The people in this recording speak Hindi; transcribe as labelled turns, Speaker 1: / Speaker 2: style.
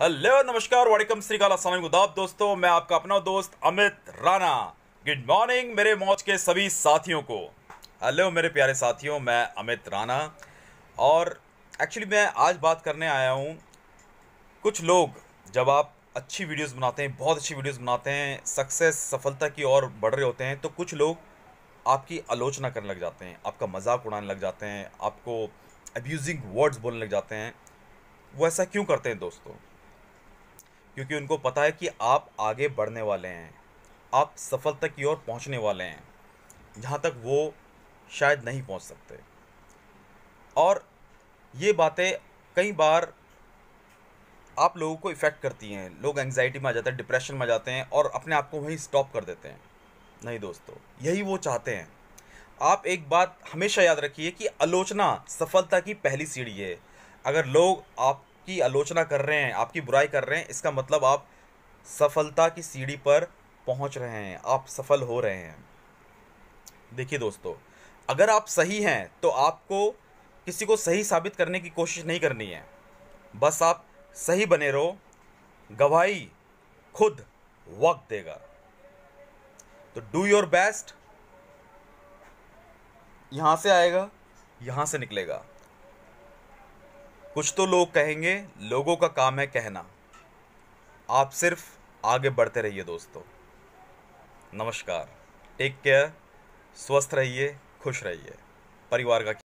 Speaker 1: हेलो, नमस्कार, वालेकुम श्रीकाल, अस्सलाम गुदाब दोस्तों, मैं आपका अपना दोस्त अमित राणा। गुड मॉर्निंग मेरे मौज के सभी साथियों को। हेलो मेरे प्यारे साथियों, मैं अमित राणा। और एक्चुअली मैं आज बात करने आया हूँ। कुछ लोग जब आप अच्छी वीडियोस बनाते हैं, बहुत अच्छी वीडियोस बनाते हैं सक्सेस सफलता की ओर बढ़ रहे होते हैं तो कुछ लोग आपकी आलोचना करने लग जाते हैं, आपका मज़ाक उड़ाने लग जाते हैं, आपको अब्यूजिंग वर्ड्स बोलने लग जाते हैं। वो ऐसा क्यों करते हैं दोस्तों? क्योंकि उनको पता है कि आप आगे बढ़ने वाले हैं। आप सफलता की ओर पहुँचने वाले हैं। जहाँ तक वो शायद नहीं पहुँच सकते। और ये बातें कई बार आप लोगों को इफ़ेक्ट करती हैं। लोग एंग्जाइटी में आ जाते हैं डिप्रेशन में आ जाते हैं और अपने आप को वहीं स्टॉप कर देते हैं। नहीं दोस्तों, यही वो चाहते हैं। आप एक बात हमेशा याद रखिए कि आलोचना सफलता की पहली सीढ़ी है। अगर लोग आपकी आलोचना कर रहे हैं, आपकी बुराई कर रहे हैं, इसका मतलब आप सफलता की सीढ़ी पर पहुँच रहे हैं, आप सफल हो रहे हैं। देखिए दोस्तों, अगर आप सही हैं तो आपको किसी को सही साबित करने की कोशिश नहीं करनी है। बस आप सही बने रहो, गवाही खुद वक्त देगा। तो डू योर बेस्ट। यहाँ से आएगा, यहाँ से निकलेगा। कुछ तो लोग कहेंगे, लोगों का काम है कहना। आप सिर्फ़ आगे बढ़ते रहिए दोस्तों। नमस्कार। Take care. स्वस्थ रहिए, खुश रहिए। परिवार का